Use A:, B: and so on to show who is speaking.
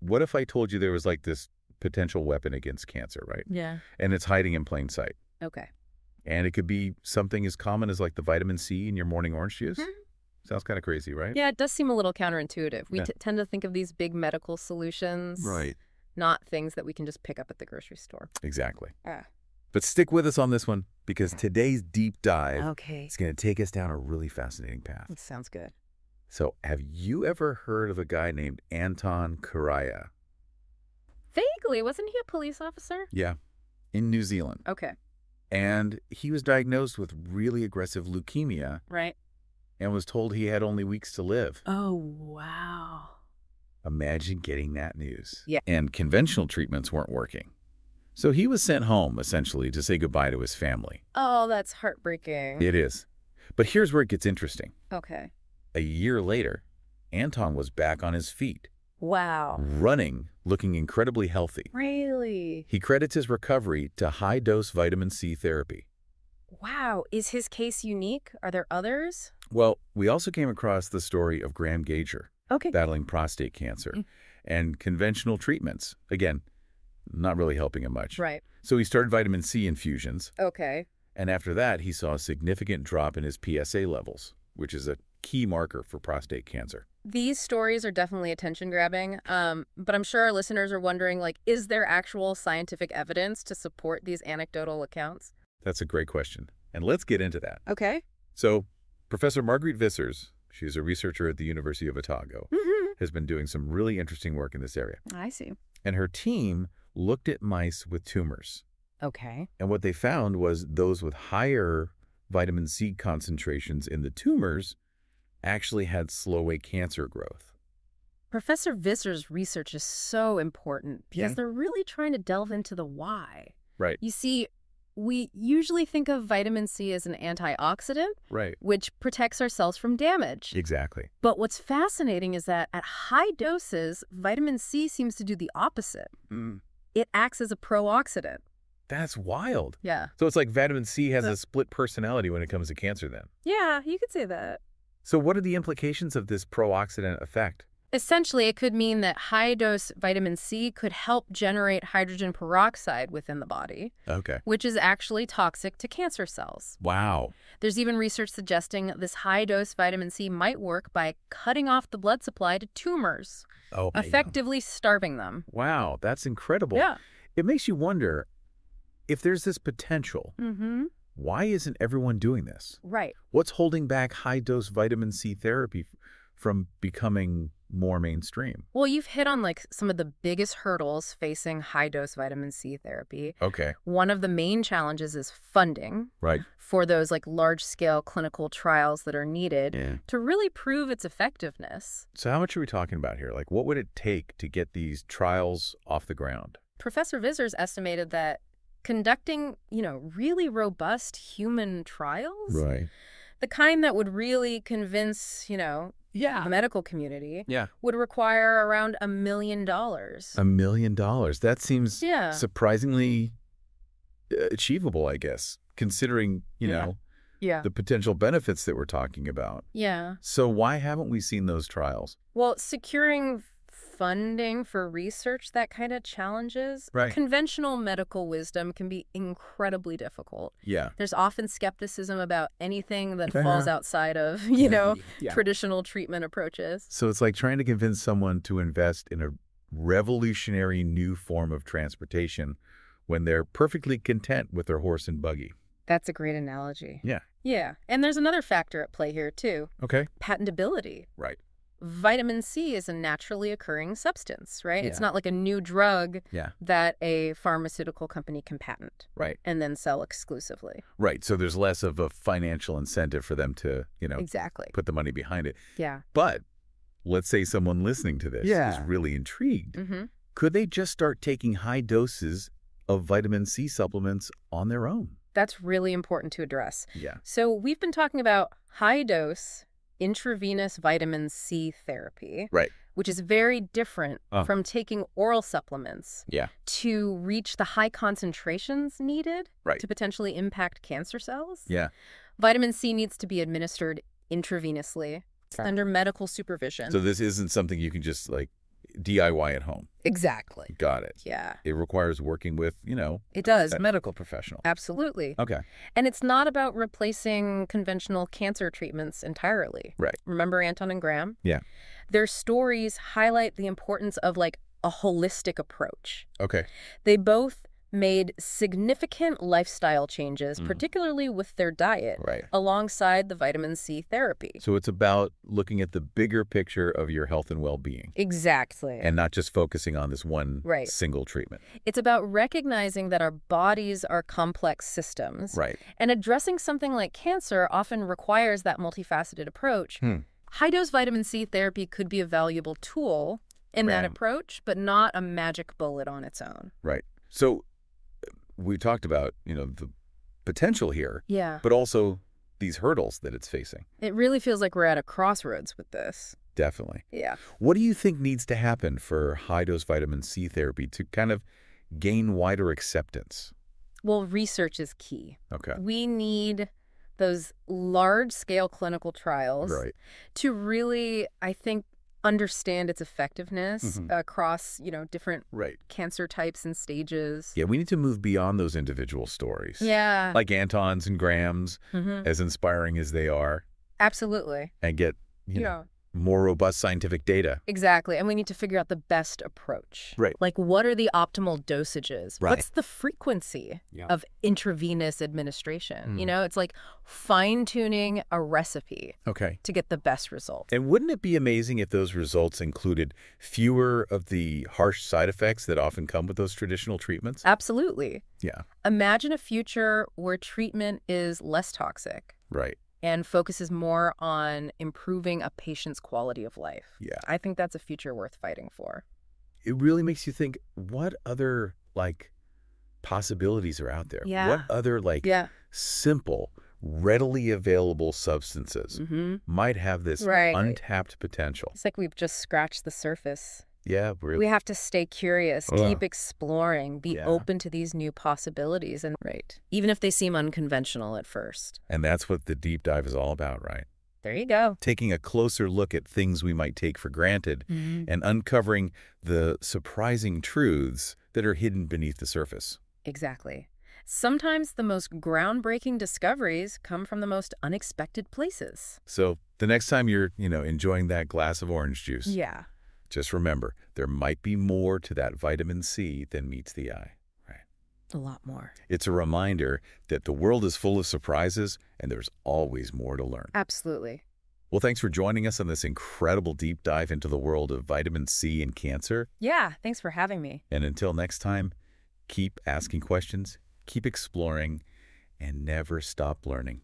A: what if I told you there was like this potential weapon against cancer, right?
B: Yeah.
A: And it's hiding in plain sight.
B: Okay.
A: And it could be something as common as like the vitamin C in your morning orange juice.
B: Hmm.
A: Sounds kind of crazy, right?
B: Yeah, it does seem a little counterintuitive. We
A: Yeah.
B: t- tend to think of these big medical solutions, Right. not things that we can just pick up at the grocery store.
A: Exactly.
B: Ah.
A: But stick with us on this one because today's deep dive
B: Okay.
A: is going to take us down a really fascinating path.
B: That sounds good.
A: So, have you ever heard of a guy named Anton Karaya?
B: Vaguely, wasn't he a police officer?
A: Yeah, in New Zealand.
B: Okay.
A: And he was diagnosed with really aggressive leukemia
B: Right.
A: and was told he had only weeks to live.
B: Oh, wow.
A: Imagine getting that news.
B: Yeah.
A: And conventional treatments weren't working. So he was sent home, essentially, to say goodbye to his family.
B: Oh, that's heartbreaking.
A: It is. But here's where it gets interesting.
B: Okay.
A: A year later, Anton was back on his feet,
B: Wow.
A: running, looking incredibly healthy.
B: Really?
A: He credits his recovery to high dose vitamin C therapy.
B: Wow. Is his case unique? Are there others?
A: Well, we also came across the story of Graham Gager
B: Okay.
A: battling prostate cancer
B: Mm.
A: and conventional treatments. Again, not really helping him much.
B: Right.
A: So he started vitamin C infusions,
B: Okay.
A: and after that, he saw a significant drop in his PSA levels, which is a key marker for prostate cancer.
B: These stories are definitely attention grabbing, um, but I'm sure our listeners are wondering, like, is there actual scientific evidence to support these anecdotal accounts?
A: That's a great question. And let's get into that.
B: Okay.
A: So, Professor Marguerite Vissers, she's a researcher at the University of Otago,
B: Mm-hmm.
A: has been doing some really interesting work in this area.
B: I see.
A: And her team looked at mice with tumors.
B: Okay.
A: And what they found was those with higher vitamin C concentrations in the tumors actually had slow wave cancer growth.
B: Professor Visser's research is so important because
A: Yeah.
B: they're really trying to delve into the why.
A: Right.
B: You see, we usually think of vitamin C as an antioxidant,
A: Right.
B: which protects our cells from damage.
A: Exactly.
B: But what's fascinating is that at high doses, vitamin C seems to do the opposite.
A: Mm,
B: It acts as a pro-oxidant.
A: that's wild.
B: Yeah.
A: So it's like vitamin C has
B: Uh.
A: a split personality when it comes to cancer then.
B: Yeah, you could say that.
A: So what are the implications of this pro-oxidant effect?
B: Essentially, it could mean that high dose vitamin C could help generate hydrogen peroxide within the body,
A: Okay.
B: which is actually toxic to cancer cells.
A: Wow.
B: There's even research suggesting this high dose vitamin C might work by cutting off the blood supply to tumors,
A: Oh,
B: effectively starving them.
A: Wow, that's incredible.
B: Yeah.
A: It makes you wonder if there's this potential,
B: Mm-hmm.
A: Why isn't everyone doing this?
B: Right.
A: What's holding back high dose vitamin C therapy from becoming more mainstream?
B: Well, you've hit on like some of the biggest hurdles facing high dose vitamin C therapy.
A: Okay.
B: One of the main challenges is funding
A: Right.
B: for those like large scale clinical trials that are needed
A: Yeah.
B: to really prove its effectiveness.
A: So how much are we talking about here? Like what would it take to get these trials off the ground?
B: Professor Vissers estimated that conducting, you know, really robust human trials,
A: Right.
B: the kind that would really convince, you know, yeah. the
A: Yeah.
B: medical community,
A: Yeah.
B: would require around a million dollars.
A: A million dollars. That seems
B: Yeah.
A: surprisingly uh, achievable, I guess, considering, you
B: Yeah.
A: know,
B: Yeah.
A: the potential benefits that we're talking about.
B: Yeah.
A: So why haven't we seen those trials?
B: Well, securing funding for research that kind of challenges
A: Right.
B: conventional medical wisdom can be incredibly difficult.
A: Yeah.
B: There's often skepticism about anything that
A: Fair.
B: falls outside of, you know,
A: Yeah.
B: traditional treatment approaches.
A: So it's like trying to convince someone to invest in a revolutionary new form of transportation when they're perfectly content with their horse and buggy.
B: That's a great analogy.
A: Yeah.
B: Yeah. And there's another factor at play here, too
A: Okay.
B: patentability.
A: Right.
B: Vitamin C is a naturally occurring substance, right? It's not like a new drug
A: Yeah.
B: that a pharmaceutical company can patent
A: Right.
B: and then sell exclusively.
A: Right. So there's less of a financial incentive for them to, you know,
B: Exactly.
A: put the money behind it.
B: Yeah.
A: But let's say someone listening to this Yeah.
B: Mm.
A: is really intrigued.
B: Mm-hmm.
A: Could they just start taking high doses of vitamin C supplements on their own?
B: That's really important to address.
A: Yeah.
B: So, we've been talking about high dose intravenous vitamin C therapy,
A: Right.
B: which is very different
A: Uh.
B: from taking oral supplements
A: Yeah.
B: to reach the high concentrations needed
A: Right.
B: to potentially impact cancer cells.
A: Yeah.
B: Vitamin C needs to be administered intravenously under medical supervision.
A: So this isn't something you can just like DIY at home.
B: Exactly.
A: Got it.
B: Yeah,
A: It requires working with, you know,
B: it does.
A: a medical professional.
B: Absolutely.
A: Okay.
B: And it's not about replacing conventional cancer treatments entirely.
A: Right.
B: Remember Anton and Graham?
A: Yeah.
B: Their stories highlight the importance of like a holistic approach.
A: Okay.
B: They both made significant lifestyle changes,
A: Mhm.
B: particularly with their diet,
A: Right.
B: alongside the vitamin C therapy.
A: So it's about looking at the bigger picture of your health and well-being
B: Exactly.
A: and not just focusing on this one
B: Right.
A: single treatment.
B: it's about recognizing that our bodies are complex systems.
A: Right.
B: And addressing something like cancer often requires that multifaceted approach.
A: Hmm.
B: High dose vitamin C therapy could be a valuable tool in that approach, but not a magic bullet on its own.
A: Right. So we talked about, you know, the potential here,
B: Yeah.
A: but also these hurdles that it's facing.
B: It really feels like we're at a crossroads with this.
A: Definitely.
B: Yeah.
A: What do you think needs to happen for high-dose vitamin C therapy to kind of gain wider acceptance?
B: Well, research is key.
A: Okay.
B: We need those large scale clinical trials
A: Right.
B: to really, I think, understand its effectiveness
A: Mhm.
B: across, you know, different
A: Right.
B: cancer types and stages.
A: Yeah, we need to move beyond those individual stories.
B: Yeah.
A: Like Anton's and Graham's,
B: Mhm.
A: as inspiring as they are,
B: Absolutely.
A: and get, you know,
B: Yeah.
A: More robust scientific data.
B: Exactly. And we need to figure out the best approach.
A: Right.
B: Like, what are the optimal dosages?
A: Right.
B: What's the frequency
A: Yeah.
B: of intravenous administration? You
A: Mm.
B: know, it's like fine tuning a recipe
A: Okay.
B: to get the best result.
A: And wouldn't it be amazing if those results included fewer of the harsh side effects that often come with those traditional treatments?
B: Absolutely.
A: Yeah.
B: Imagine a future where treatment is less toxic
A: Right.
B: And focuses more on improving a patient's quality of life.
A: Yeah.
B: I think that's a future worth fighting for.
A: It really makes you think what other like possibilities are out there?
B: Yeah.
A: What other like
B: Yeah.
A: simple, readily available substances
B: Mm-hmm.
A: might have this
B: Right.
A: untapped potential?
B: It's like we've just scratched the surface.
A: Yeah, really.
B: We have to stay curious,
A: Ugh.
B: keep exploring, be
A: Yeah.
B: open to these new possibilities, and right, even if they seem unconventional at first.
A: and that's what the deep dive is all about, right?
B: There you go.
A: Taking a closer look at things we might take for granted
B: Mm-hmm.
A: and uncovering the surprising truths that are hidden beneath the surface.
B: Exactly. Sometimes the most groundbreaking discoveries come from the most unexpected places.
A: So the next time you're, you know, enjoying that glass of orange juice,
B: Yeah.
A: Just remember there might be more to that vitamin C than meets the eye. Right?
B: A lot more.
A: It's a reminder that the world is full of surprises and there's always more to learn.
B: Absolutely.
A: Well, thanks for joining us on this incredible deep dive into the world of vitamin C and cancer.
B: Yeah. Thanks for having me.
A: And until next time, keep asking questions, keep exploring, and never stop learning.